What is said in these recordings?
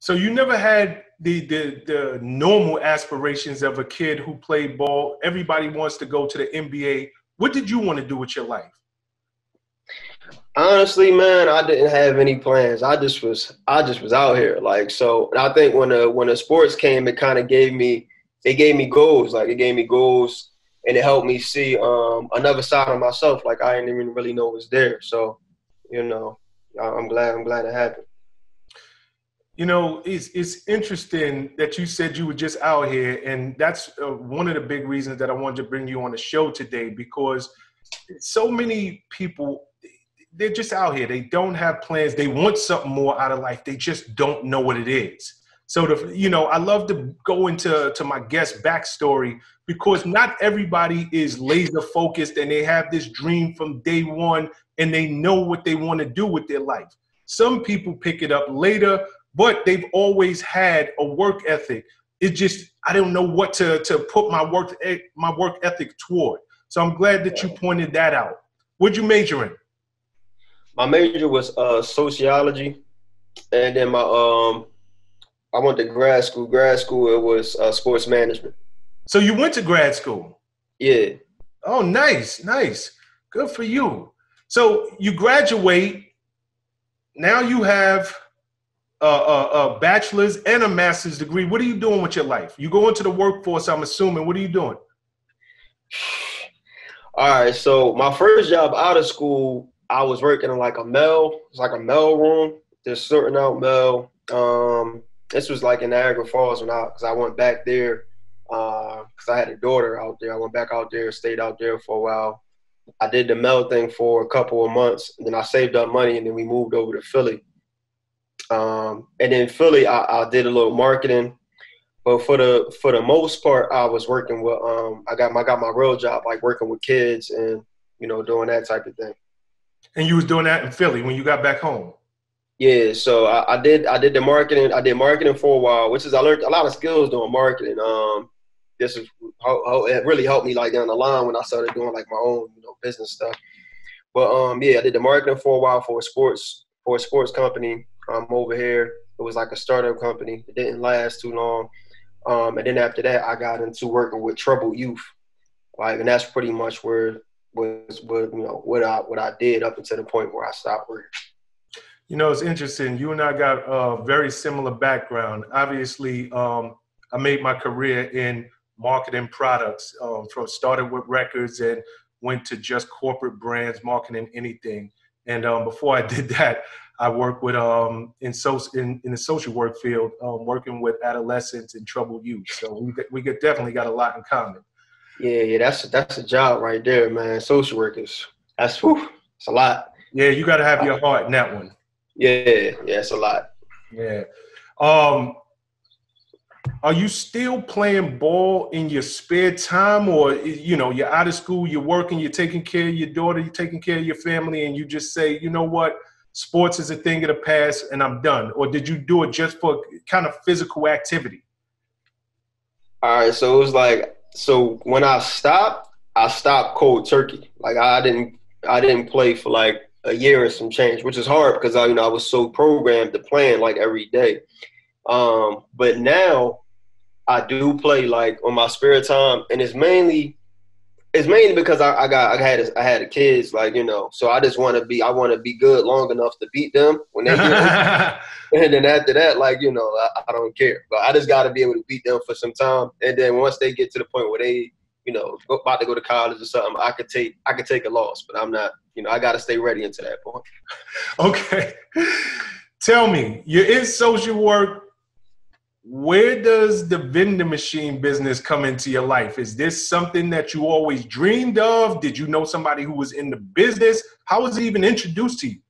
So you never had the, the the normal aspirations of a kid who played ball. Everybody wants to go to the NBA. What did you want to do with your life? Honestly, man, I didn't have any plans. I just was I just was out here. Like so I think when the when the sports came, it kind of gave me it gave me goals. Like it gave me goals and it helped me see um, another side of myself. Like I didn't even really know was there. So, you know, I'm glad I'm glad it happened. You know, it's it's interesting that you said you were just out here, and that's uh, one of the big reasons that I wanted to bring you on the show today because so many people they're just out here. They don't have plans. They want something more out of life. They just don't know what it is. So the you know, I love to go into to my guest backstory because not everybody is laser focused and they have this dream from day one and they know what they want to do with their life. Some people pick it up later, but they've always had a work ethic. It just I don't know what to to put my work my work ethic toward. So I'm glad that you pointed that out. What'd you major in? My major was uh, sociology, and then my um, I went to grad school. Grad school it was uh, sports management. So you went to grad school? Yeah. Oh, nice, nice. Good for you. So you graduate. Now you have a, a, a, bachelor's and a master's degree. What are you doing with your life? You go into the workforce, I'm assuming. What are you doing? All right. So my first job out of school, I was working in like a mail. It's like a mail room. Just sorting out mail. Um, this was like in Niagara Falls when I, because I went back there because uh, I had a daughter out there. I went back out there, stayed out there for a while. I did the mail thing for a couple of months, and then I saved up money, and then we moved over to Philly. Um, and then Philly, I, I, did a little marketing, but for the for the most part, I was working with. Um, I got my I got my real job, like working with kids and you know doing that type of thing. And you was doing that in Philly when you got back home. Yeah, so I, I, did I did the marketing. I did marketing for a while, which is I learned a lot of skills doing marketing. Um, this is how, how it really helped me like down the line when I started doing like my own you know business stuff. But um, yeah, I did the marketing for a while for a sports for a sports company um, over here. It was like a startup company. It didn't last too long. Um, and then after that, I got into working with troubled youth, like, and that's pretty much where was what you know what I what I did up until the point where I stopped working. You know, it's interesting. You and I got a very similar background. Obviously, um, I made my career in marketing products. Um, from started with records and went to just corporate brands, marketing anything. And um, before I did that, I worked with um, in, so, in in the social work field, um, working with adolescents and troubled youth. So we we definitely got a lot in common. Yeah, yeah, that's that's a job right there, man. Social workers, that's whew, it's a lot. Yeah, you got to have your heart in that one. Yeah, yeah, it's a lot. Yeah. Um, are you still playing ball in your spare time, or you know, you're out of school, you're working, you're taking care of your daughter, you're taking care of your family, and you just say, you know what, sports is a thing of the past, and I'm done? Or did you do it just for kind of physical activity? All right, so it was like, so when I stopped, I stopped cold turkey. Like I didn't, I didn't play for like a year and some change, which is hard because I, you know, I was so programmed to playing like every day. Um, but now I do play like on my spare time, and it's mainly it's mainly because I, I got I had a, I had a kids like you know, so I just want to be I want to be good long enough to beat them when they get and then after that, like you know, I, I don't care, but I just got to be able to beat them for some time, and then once they get to the point where they you know about to go to college or something, I could take I could take a loss, but I'm not you know I got to stay ready until that point. Okay, tell me, you're in social work where does the vending machine business come into your life? Is this something that you always dreamed of? Did you know somebody who was in the business? How was it even introduced to you?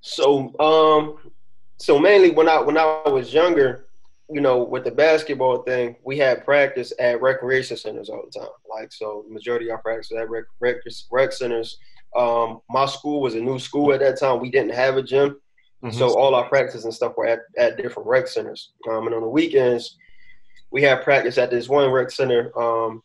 So, um, so mainly when I when I was younger, you know, with the basketball thing, we had practice at recreation centers all the time. Like, so majority of our practice at rec, rec, rec centers. Um, my school was a new school at that time. We didn't have a gym. Mm-hmm. So all our practices and stuff were at, at different rec centers. Um, and on the weekends, we had practice at this one rec center. Um,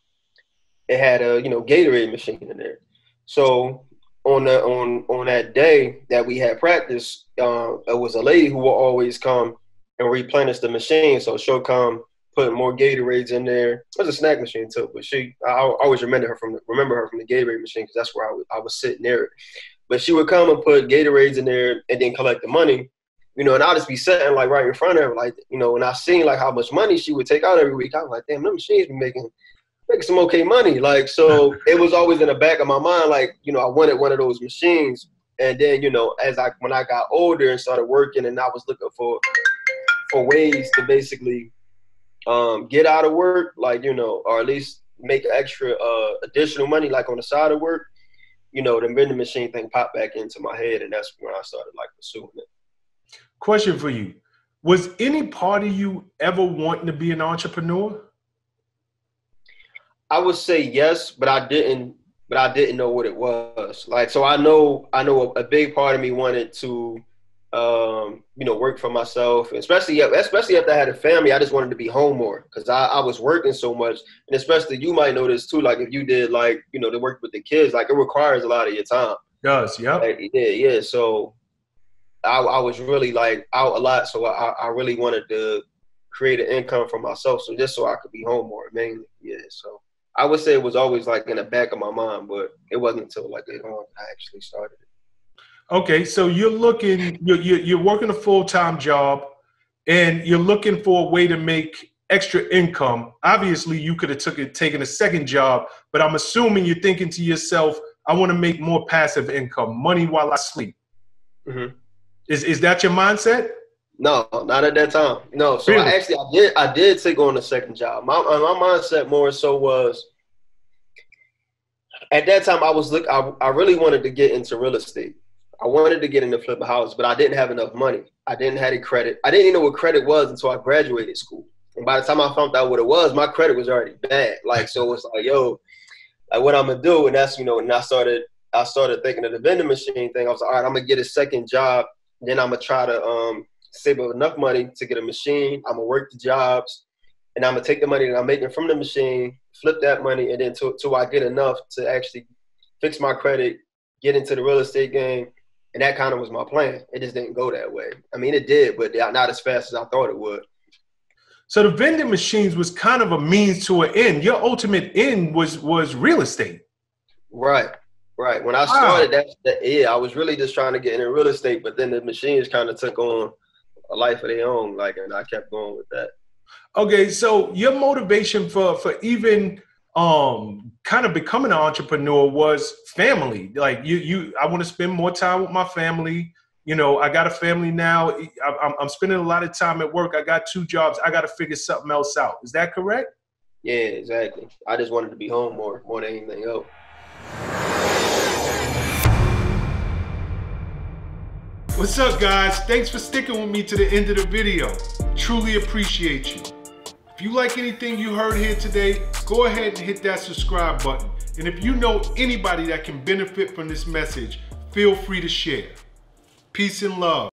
it had a you know Gatorade machine in there. So on the on on that day that we had practice, uh, it was a lady who would always come and replenish the machine. So she'll come put more Gatorades in there. It was a snack machine too, but she I, always remember her from remember her from the Gatorade machine because that's where I was, I was sitting there. But she would come and put Gatorades in there and then collect the money. You know, and I'll just be sitting like right in front of her, like you know, And I seen like how much money she would take out every week, I was like, damn, them machines be making making some okay money. Like so, it was always in the back of my mind, like you know, I wanted one of those machines. And then you know, as I when I got older and started working, and I was looking for for ways to basically um, get out of work, like you know, or at least make extra uh, additional money, like on the side of work. You know, the vending machine thing popped back into my head, and that's when I started like pursuing it. Question for you: Was any part of you ever wanting to be an entrepreneur? I would say yes, but I didn't. But I didn't know what it was. Like, so I know, I know a, a big part of me wanted to um, you know, work for myself, especially especially after I had a family. I just wanted to be home more because I, I was working so much, and especially you might notice too. Like if you did like you know to work with the kids, like it requires a lot of your time. Does yeah, like, yeah, yeah. So I, I was really like out a lot, so I, I really wanted to create an income for myself, so just so I could be home more mainly. Yeah, so I would say it was always like in the back of my mind, but it wasn't until like later on I actually started it. Okay, so you're looking, you're, you're working a full time job, and you're looking for a way to make extra income. Obviously, you could have took it, taken a second job, but I'm assuming you're thinking to yourself, I want to make more passive income, money while I sleep. Mm-hmm. Is is that your mindset? No, not at that time. No. So really? I actually I did I did take on a second job. My my mindset more so was at that time I was look I, I really wanted to get into real estate. I wanted to get into flip a house, but I didn't have enough money. I didn't have any credit. I didn't even know what credit was until I graduated school. And by the time I found out what it was, my credit was already bad. Like so, it's like, yo, like what I'm gonna do, and that's you know, and I started, I started thinking of the vending machine thing. I was like, all right, I'm gonna get a second job. Then I'm gonna try to um, save up enough money to get a machine. I'm gonna work the jobs, and I'm gonna take the money that I'm making from the machine, flip that money, and then till, till I get enough to actually fix my credit, get into the real estate game, and that kind of was my plan. It just didn't go that way. I mean, it did, but not as fast as I thought it would. So the vending machines was kind of a means to an end. Your ultimate end was was real estate. Right, right. When I started, wow. that, that yeah, I was really just trying to get into real estate, but then the machines kind of took on a life of their own, like, and I kept going with that. Okay, so your motivation for for even um kind of becoming an entrepreneur was family. Like you you i want to spend more time with my family. You know i got a family now. I'm, I'm spending a lot of time at work. I got two jobs. I got to figure something else out. Is that correct? Yeah exactly. I just wanted to be home more more than anything else. What's up, guys? Thanks for sticking with me to the end of the video. Truly appreciate you. You like anything you heard here today, go ahead and hit that subscribe button. And if you know anybody that can benefit from this message, feel free to share. Peace and love.